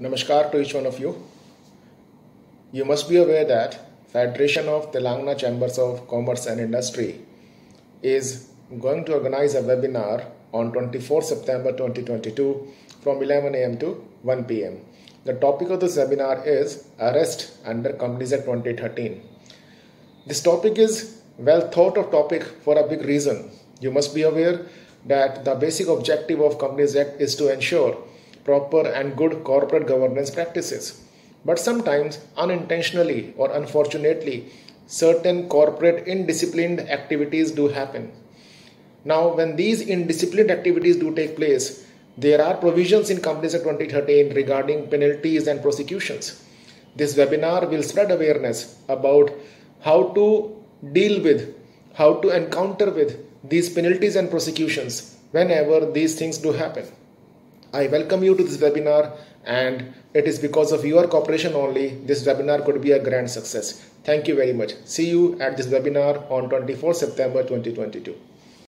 Namaskar to each one of you. You must be aware that Federation of Telangana Chambers of Commerce and Industry is going to organize a webinar on 24 September 2022 from 11 am to 1 pm. The topic of this webinar is Arrest under Companies Act 2013. This topic is well thought of topic for a big reason. You must be aware that the basic objective of Companies Act is to ensure proper and good corporate governance practices. But sometimes, unintentionally or unfortunately, certain corporate indisciplined activities do happen. Now, when these indisciplined activities do take place, there are provisions in Companies Act 2013 regarding penalties and prosecutions. This webinar will spread awareness about how to deal with, how to encounter with these penalties and prosecutions whenever these things do happen. I welcome you to this webinar and it is because of your cooperation only this webinar could be a grand success. Thank you very much. See you at this webinar on 24 September 2022.